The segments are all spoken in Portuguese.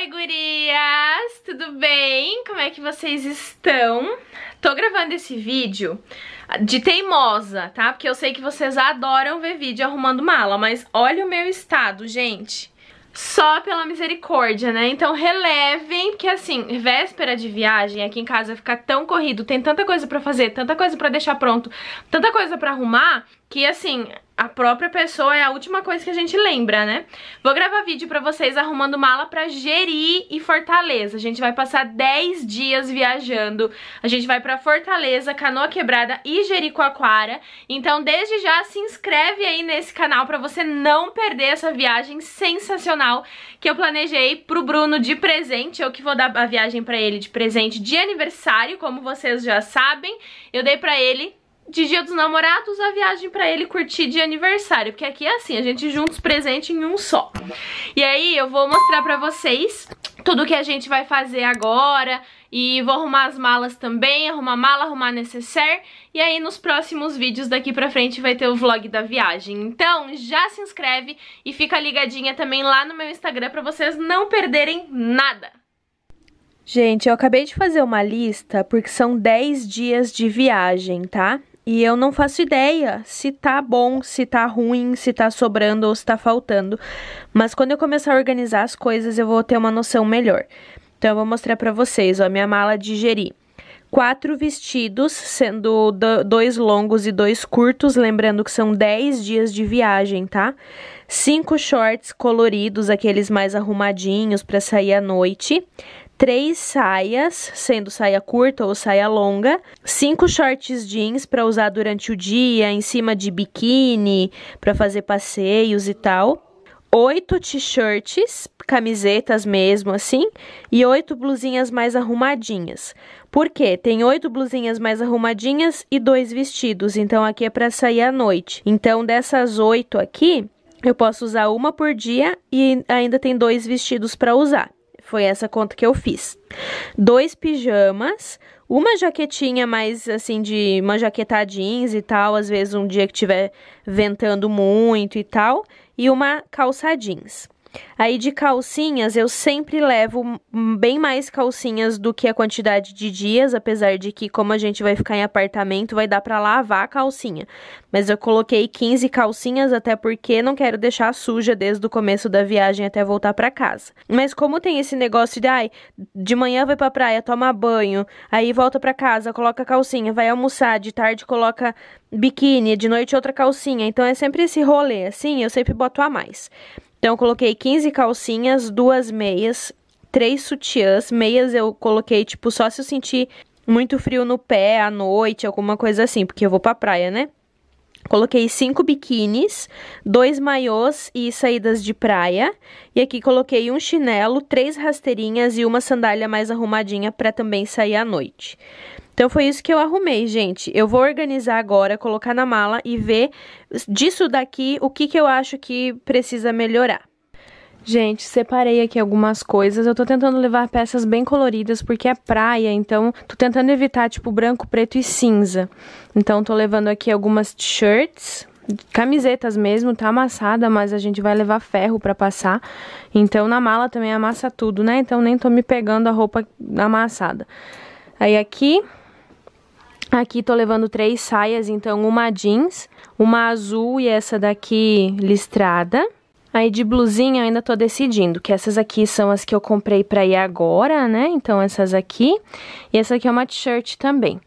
Oi, gurias! Tudo bem? Como é que vocês estão? Tô gravando esse vídeo de teimosa, tá? Porque eu sei que vocês adoram ver vídeo arrumando mala, mas olha o meu estado, gente. Só pela misericórdia, né? Então relevem, porque assim, véspera de viagem, aqui em casa fica tão corrido, tem tanta coisa pra fazer, tanta coisa pra deixar pronto, tanta coisa pra arrumar, que assim, a própria pessoa é a última coisa que a gente lembra, né? Vou gravar vídeo pra vocês arrumando mala pra Jeri e Fortaleza. A gente vai passar 10 dias viajando. A gente vai pra Fortaleza, Canoa Quebrada e Jericoacoara. Então, desde já, se inscreve aí nesse canal pra você não perder essa viagem sensacional que eu planejei pro Bruno de presente. Eu que vou dar a viagem pra ele de presente de aniversário, como vocês já sabem. Eu dei pra ele de dia dos namorados a viagem pra ele curtir de aniversário. Porque aqui é assim, a gente junta os presentes em um só. E aí eu vou mostrar pra vocês tudo que a gente vai fazer agora. E vou arrumar as malas também, arrumar mala, arrumar necessaire. E aí nos próximos vídeos daqui pra frente vai ter o vlog da viagem. Então já se inscreve e fica ligadinha também lá no meu Instagram pra vocês não perderem nada. Gente, eu acabei de fazer uma lista porque são 10 dias de viagem, tá? E eu não faço ideia se tá bom, se tá ruim, se tá sobrando ou se tá faltando. Mas quando eu começar a organizar as coisas, eu vou ter uma noção melhor. Então eu vou mostrar para vocês, ó, minha mala de geri. Quatro vestidos, sendo dois longos e dois curtos, lembrando que são 10 dias de viagem, tá? Cinco shorts coloridos, aqueles mais arrumadinhos para sair à noite três saias, sendo saia curta ou saia longa, cinco shorts jeans para usar durante o dia, em cima de biquíni, para fazer passeios e tal. Oito t-shirts, camisetas mesmo assim, e oito blusinhas mais arrumadinhas. Por quê? Tem oito blusinhas mais arrumadinhas e dois vestidos, então aqui é para sair à noite. Então dessas oito aqui, eu posso usar uma por dia e ainda tem dois vestidos para usar. Foi essa conta que eu fiz. Dois pijamas, uma jaquetinha mais assim de uma jaqueta jeans e tal, às vezes um dia que tiver ventando muito e tal, e uma calça jeans. Aí de calcinhas, eu sempre levo bem mais calcinhas do que a quantidade de dias, apesar de que como a gente vai ficar em apartamento, vai dar para lavar a calcinha. Mas eu coloquei 15 calcinhas até porque não quero deixar suja desde o começo da viagem até voltar para casa. Mas como tem esse negócio de ai, de manhã vai pra praia, toma banho, aí volta para casa, coloca calcinha, vai almoçar, de tarde coloca biquíni, de noite outra calcinha. Então é sempre esse rolê assim, eu sempre boto a mais. Então, eu coloquei 15 calcinhas, duas meias, três sutiãs. Meias eu coloquei, tipo, só se eu sentir muito frio no pé à noite, alguma coisa assim, porque eu vou pra praia, né? Coloquei cinco biquínis, dois maiôs e saídas de praia. E aqui coloquei um chinelo, três rasteirinhas e uma sandália mais arrumadinha para também sair à noite. Então foi isso que eu arrumei, gente. Eu vou organizar agora, colocar na mala e ver disso daqui o que, que eu acho que precisa melhorar. Gente, separei aqui algumas coisas. Eu tô tentando levar peças bem coloridas porque é praia, então tô tentando evitar tipo branco, preto e cinza. Então tô levando aqui algumas t-shirts, camisetas mesmo, tá amassada, mas a gente vai levar ferro para passar. Então na mala também amassa tudo, né? Então nem tô me pegando a roupa amassada. Aí aqui Aqui tô levando três saias, então uma jeans, uma azul e essa daqui listrada. Aí de blusinha eu ainda tô decidindo, que essas aqui são as que eu comprei pra ir agora, né? Então essas aqui. E essa aqui é uma t-shirt também.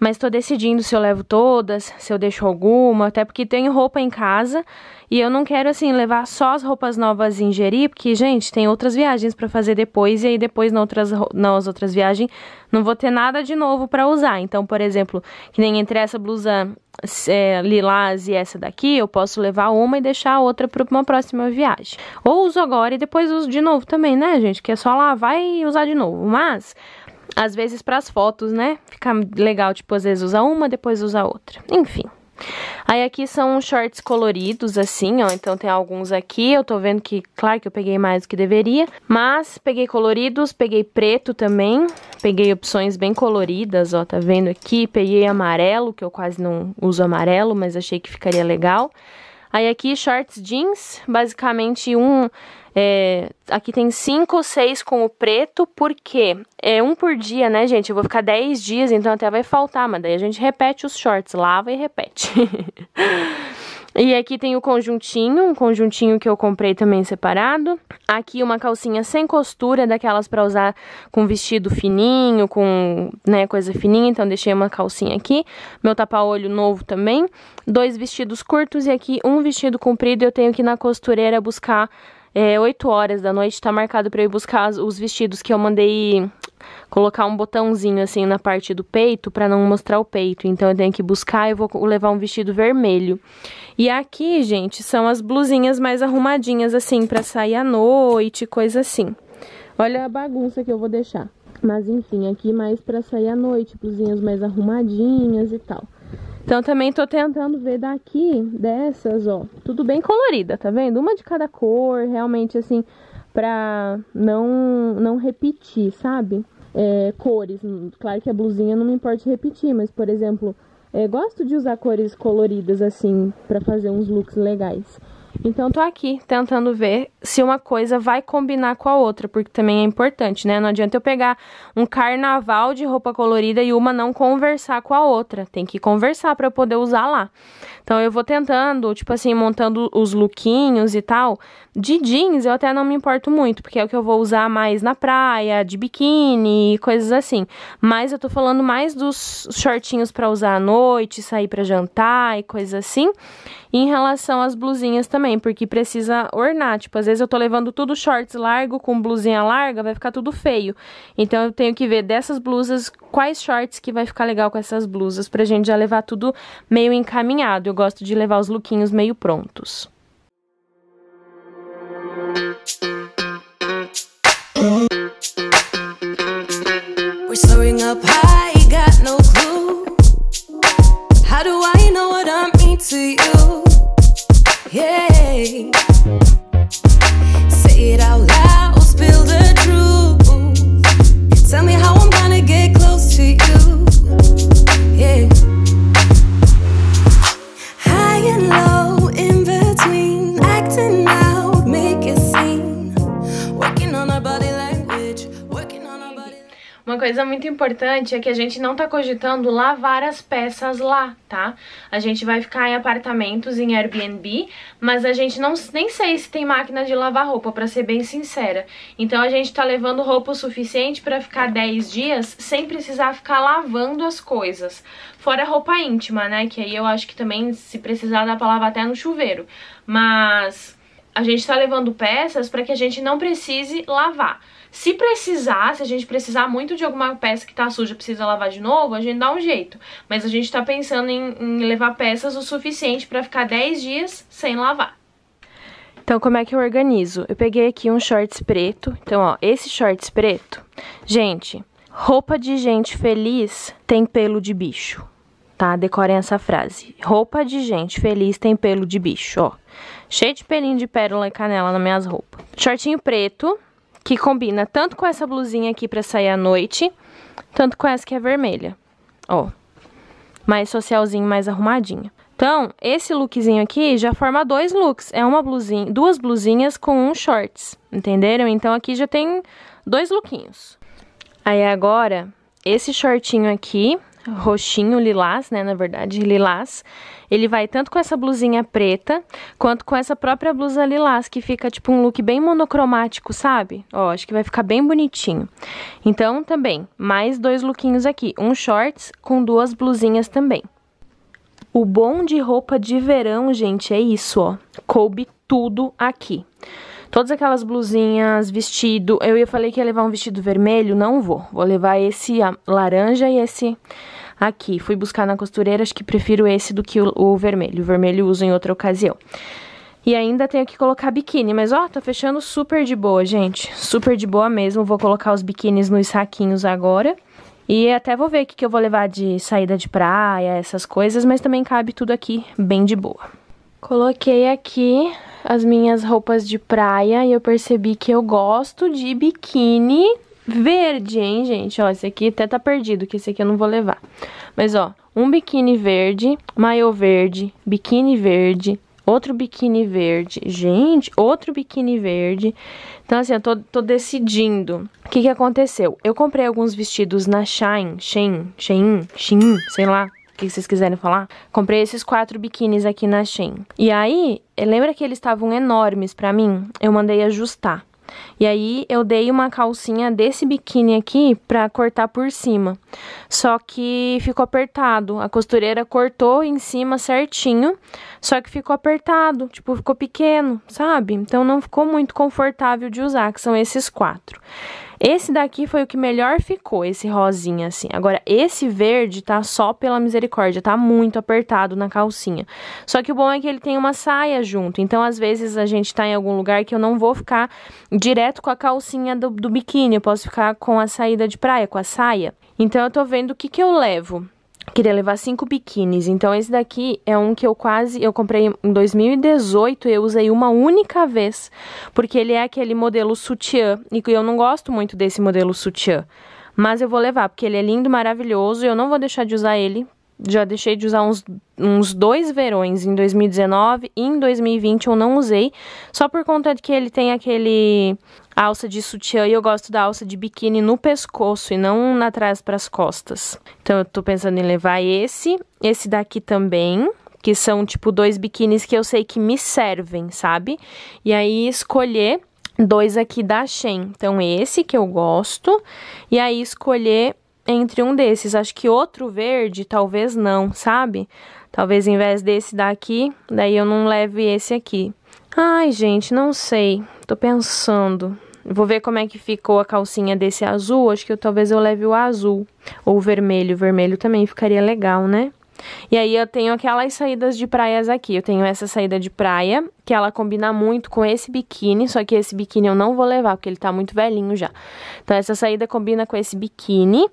Mas tô decidindo se eu levo todas, se eu deixo alguma, até porque tenho roupa em casa e eu não quero, assim, levar só as roupas novas em Jeri, porque, gente, tem outras viagens para fazer depois, e aí depois, nas outras, nas outras viagens, não vou ter nada de novo para usar. Então, por exemplo, que nem entre essa blusa é, lilás e essa daqui, eu posso levar uma e deixar a outra para uma próxima viagem. Ou uso agora e depois uso de novo também, né, gente? Que é só lavar e usar de novo. Mas às vezes para as fotos, né? Fica legal, tipo, às vezes usar uma, depois usar outra. Enfim. Aí aqui são shorts coloridos, assim, ó. Então tem alguns aqui. Eu tô vendo que, claro que eu peguei mais do que deveria. Mas peguei coloridos, peguei preto também. Peguei opções bem coloridas, ó. Tá vendo aqui? Peguei amarelo, que eu quase não uso amarelo, mas achei que ficaria legal. Aí aqui, shorts jeans, basicamente um... É, aqui tem cinco seis com o preto, porque é um por dia, né, gente? Eu vou ficar 10 dias, então até vai faltar, mas daí a gente repete os shorts, lava e repete. E aqui tem o conjuntinho, um conjuntinho que eu comprei também separado. Aqui uma calcinha sem costura, daquelas para usar com vestido fininho, com, né, coisa fininha, então deixei uma calcinha aqui. Meu tapa-olho novo também. Dois vestidos curtos e aqui um vestido comprido, eu tenho que ir na costureira buscar é, 8 horas da noite, tá marcado para eu ir buscar os vestidos que eu mandei colocar um botãozinho assim na parte do peito para não mostrar o peito. Então eu tenho que buscar e vou levar um vestido vermelho. E aqui, gente, são as blusinhas mais arrumadinhas assim para sair à noite, coisa assim. Olha a bagunça que eu vou deixar. Mas enfim, aqui mais para sair à noite, blusinhas mais arrumadinhas e tal. Então também tô tentando ver daqui dessas, ó, tudo bem colorida, tá vendo? Uma de cada cor, realmente assim, pra não não repetir, sabe? É, cores. Claro que a blusinha não me importa repetir, mas, por exemplo, é, gosto de usar cores coloridas assim para fazer uns looks legais. Então tô aqui tentando ver se uma coisa vai combinar com a outra, porque também é importante, né? Não adianta eu pegar um carnaval de roupa colorida e uma não conversar com a outra. Tem que conversar para eu poder usar lá. Então eu vou tentando, tipo assim, montando os lookinhos e tal. De jeans eu até não me importo muito, porque é o que eu vou usar mais na praia, de biquíni, coisas assim. Mas eu tô falando mais dos shortinhos para usar à noite, sair para jantar e coisas assim. E em relação às blusinhas também, porque precisa ornar. Tipo, às vezes eu tô levando tudo shorts largo com blusinha larga, vai ficar tudo feio. Então eu tenho que ver dessas blusas quais shorts que vai ficar legal com essas blusas pra gente já levar tudo meio encaminhado. Eu gosto de levar os lookinhos meio prontos. To you? Yeah. Importante é que a gente não tá cogitando lavar as peças lá, tá? A gente vai ficar em apartamentos, em Airbnb, mas a gente não nem sei se tem máquina de lavar roupa, pra ser bem sincera. Então a gente tá levando roupa o suficiente pra ficar 10 dias sem precisar ficar lavando as coisas. Fora roupa íntima, né? Que aí eu acho que também, se precisar, dá pra lavar até no chuveiro. Mas a gente tá levando peças para que a gente não precise lavar. Se precisar, se a gente precisar muito de alguma peça que tá suja, precisa lavar de novo, a gente dá um jeito. Mas a gente tá pensando em, em levar peças o suficiente para ficar 10 dias sem lavar. Então, como é que eu organizo? Eu peguei aqui um shorts preto. Então, ó, esse shorts preto. Gente, roupa de gente feliz tem pelo de bicho tá? Decorem essa frase. Roupa de gente feliz tem pelo de bicho, ó. Cheio de pelinho de pérola e canela nas minhas roupas. Shortinho preto, que combina tanto com essa blusinha aqui pra sair à noite, tanto com essa que é vermelha, ó. Mais socialzinho, mais arrumadinha. Então, esse lookzinho aqui já forma dois looks. É uma blusinha, duas blusinhas com um shorts, entenderam? Então, aqui já tem dois lookinhos. Aí, agora, esse shortinho aqui roxinho, lilás, né, na verdade, lilás. Ele vai tanto com essa blusinha preta, quanto com essa própria blusa lilás, que fica tipo um look bem monocromático, sabe? Ó, acho que vai ficar bem bonitinho. Então, também, mais dois lookinhos aqui, um shorts com duas blusinhas também. O bom de roupa de verão, gente, é isso, ó. Coube tudo aqui. Todas aquelas blusinhas, vestido. Eu ia falei que ia levar um vestido vermelho, não vou. Vou levar esse laranja e esse aqui. Fui buscar na costureira, acho que prefiro esse do que o, o vermelho. O vermelho uso em outra ocasião. E ainda tenho que colocar biquíni, mas ó, tá fechando super de boa, gente. Super de boa mesmo. Vou colocar os biquínis nos saquinhos agora. E até vou ver o que, que eu vou levar de saída de praia, essas coisas, mas também cabe tudo aqui bem de boa. Coloquei aqui as minhas roupas de praia e eu percebi que eu gosto de biquíni verde, hein, gente? Ó, esse aqui até tá perdido, que esse aqui eu não vou levar. Mas, ó, um biquíni verde, maiô verde, biquíni verde, outro biquíni verde. Gente, outro biquíni verde. Então, assim, eu tô, tô decidindo. O que que aconteceu? Eu comprei alguns vestidos na Shine, Shein, Shein, Shein, sei lá, o que vocês quiserem falar. Comprei esses quatro biquínis aqui na Shein. E aí, lembra que eles estavam enormes pra mim? Eu mandei ajustar. E aí eu dei uma calcinha desse biquíni aqui pra cortar por cima. Só que ficou apertado. A costureira cortou em cima certinho, só que ficou apertado, tipo, ficou pequeno, sabe? Então não ficou muito confortável de usar, que são esses quatro. Esse daqui foi o que melhor ficou, esse rosinha assim. Agora, esse verde tá só pela misericórdia, tá muito apertado na calcinha. Só que o bom é que ele tem uma saia junto. Então, às vezes, a gente tá em algum lugar que eu não vou ficar direto com a calcinha do, do biquíni. Eu posso ficar com a saída de praia, com a saia. Então, eu tô vendo o que que eu levo. Queria levar cinco biquínis, então esse daqui é um que eu quase, eu comprei em 2018 eu usei uma única vez, porque ele é aquele modelo sutiã, e eu não gosto muito desse modelo sutiã, mas eu vou levar, porque ele é lindo, maravilhoso, e eu não vou deixar de usar ele, já deixei de usar uns, uns dois verões em 2019 e em 2020 eu não usei, só por conta de que ele tem aquele alça de sutiã e eu gosto da alça de biquíni no pescoço e não atrás para as costas. Então eu tô pensando em levar esse, esse daqui também, que são tipo dois biquínis que eu sei que me servem, sabe? E aí escolher dois aqui da Shein. Então esse que eu gosto e aí escolher entre um desses. Acho que outro verde talvez não, sabe? Talvez em vez desse daqui, daí eu não leve esse aqui. Ai, gente, não sei. Tô pensando. Vou ver como é que ficou a calcinha desse azul. Acho que eu, talvez eu leve o azul. Ou o vermelho. O vermelho também ficaria legal, né? E aí eu tenho aquelas saídas de praias aqui. Eu tenho essa saída de praia, que ela combina muito com esse biquíni, só que esse biquíni eu não vou levar, porque ele tá muito velhinho já. Então essa saída combina com esse biquíni.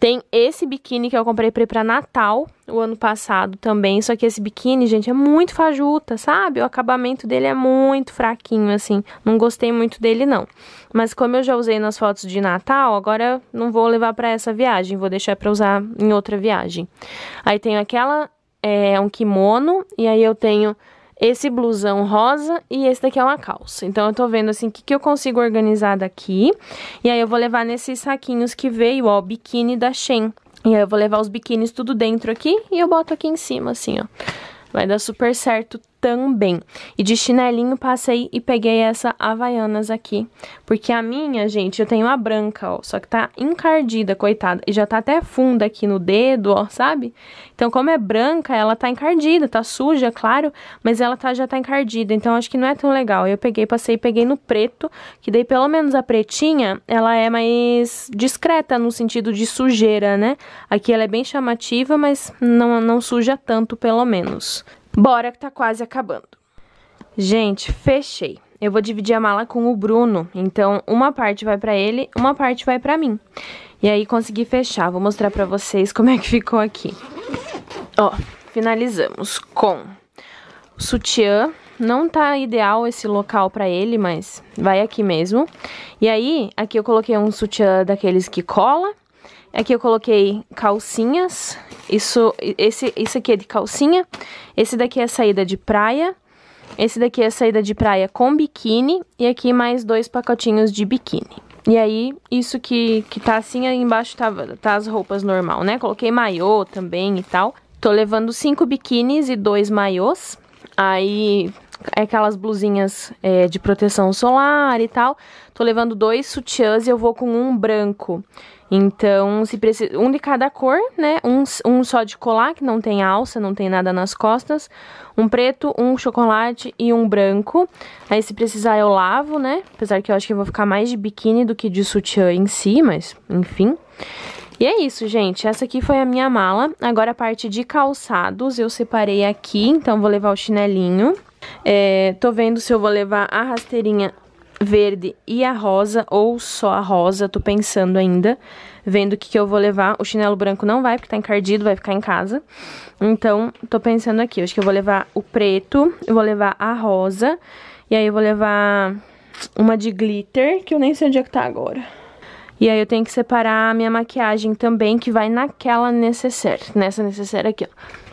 Tem esse biquíni que eu comprei pra ir pra Natal, o ano passado também, só que esse biquíni, gente, é muito fajuta, sabe? O acabamento dele é muito fraquinho, assim. Não gostei muito dele, não. Mas como eu já usei nas fotos de Natal, agora não vou levar para essa viagem, vou deixar para usar em outra viagem. Aí tenho aquela, é um kimono, e aí eu tenho esse blusão rosa e esse daqui é uma calça. Então, eu tô vendo, assim, o que, que eu consigo organizar daqui. E aí, eu vou levar nesses saquinhos que veio, ó, o biquíni da Shein. E aí eu vou levar os biquínis tudo dentro aqui e eu boto aqui em cima, assim, ó. Vai dar super certo também. E de chinelinho passei e peguei essa Havaianas aqui. Porque a minha, gente, eu tenho a branca, ó. Só que tá encardida, coitada. E já tá até funda aqui no dedo, ó, sabe? Então, como é branca, ela tá encardida. Tá suja, claro. Mas ela tá, já tá encardida. Então, acho que não é tão legal. Eu peguei, passei e peguei no preto. Que daí, pelo menos a pretinha, ela é mais discreta no sentido de sujeira, né? Aqui ela é bem chamativa, mas não, não suja tanto, pelo menos. Bora que tá quase acabando. Gente, fechei. Eu vou dividir a mala com o Bruno, então uma parte vai pra ele, uma parte vai pra mim. E aí consegui fechar, vou mostrar pra vocês como é que ficou aqui. Ó, finalizamos com o sutiã. Não tá ideal esse local pra ele, mas vai aqui mesmo. E aí, aqui eu coloquei um sutiã daqueles que cola. Aqui eu coloquei calcinhas isso, esse, isso aqui é de calcinha. Esse daqui é saída de praia. Esse daqui é saída de praia com biquíni. E aqui mais dois pacotinhos de biquíni. E aí, isso que, que tá assim, aí embaixo tá, tá as roupas normal, né? Coloquei maiô também e tal. Tô levando cinco biquínis e dois maiôs. Aí, é aquelas blusinhas é, de proteção solar e tal. Tô levando dois sutiãs e eu vou com um branco. Então, se precisa, um de cada cor, né? Um, um só de colar, que não tem alça, não tem nada nas costas. Um preto, um chocolate e um branco. Aí, se precisar, eu lavo, né? Apesar que eu acho que eu vou ficar mais de biquíni do que de sutiã em si, mas enfim. E é isso, gente. Essa aqui foi a minha mala. Agora, a parte de calçados, eu separei aqui. Então, vou levar o chinelinho. É, tô vendo se eu vou levar a rasteirinha verde e a rosa, ou só a rosa, tô pensando ainda, vendo o que, que eu vou levar. O chinelo branco não vai, porque tá encardido, vai ficar em casa. Então, tô pensando aqui, acho que eu vou levar o preto, eu vou levar a rosa, e aí eu vou levar uma de glitter, que eu nem sei onde é que tá agora. E aí eu tenho que separar a minha maquiagem também, que vai naquela necessaire, nessa necessaire aqui, ó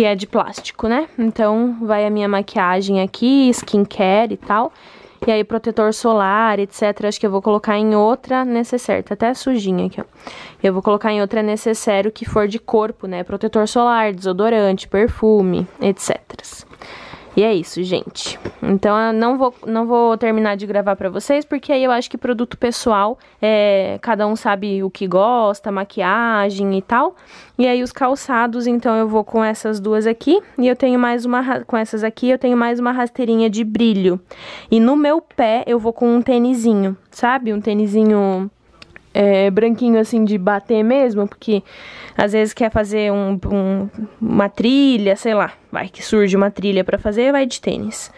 que é de plástico, né? Então vai a minha maquiagem aqui, skincare e tal. E aí protetor solar, etc. Acho que eu vou colocar em outra necessaire, tá até sujinha aqui, ó. Eu vou colocar em outra necessário que for de corpo, né? Protetor solar, desodorante, perfume, etc. E é isso, gente. Então eu não vou, não vou terminar de gravar pra vocês, porque aí eu acho que produto pessoal, é, cada um sabe o que gosta, maquiagem e tal. E aí os calçados, então eu vou com essas duas aqui, e eu tenho mais uma, com essas aqui, eu tenho mais uma rasteirinha de brilho. E no meu pé eu vou com um tênisinho, sabe? Um tênisinho é, branquinho assim de bater mesmo, porque às vezes quer fazer um, um, uma trilha, sei lá, vai que surge uma trilha para fazer, vai de tênis.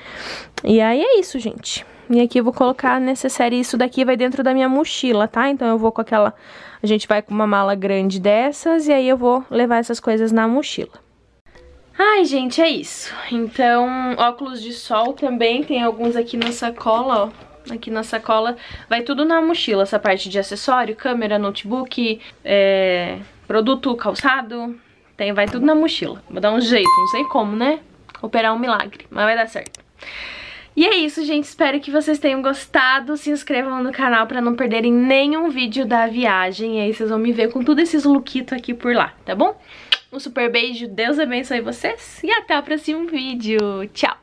E aí é isso, gente. E aqui eu vou colocar necessário, isso daqui vai dentro da minha mochila, tá? Então eu vou com aquela, a gente vai com uma mala grande dessas e aí eu vou levar essas coisas na mochila. Ai, gente, é isso. Então, óculos de sol também, tem alguns aqui na sacola, ó aqui na sacola. Vai tudo na mochila, essa parte de acessório, câmera, notebook, é, produto, calçado. Tem, vai tudo na mochila. Vou dar um jeito, não sei como, né? Operar um milagre, mas vai dar certo. E é isso, gente. Espero que vocês tenham gostado. Se inscrevam no canal pra não perderem nenhum vídeo da viagem. E aí vocês vão me ver com todos esses lookitos aqui por lá, tá bom? Um super beijo, Deus abençoe vocês e até o próximo vídeo. Tchau!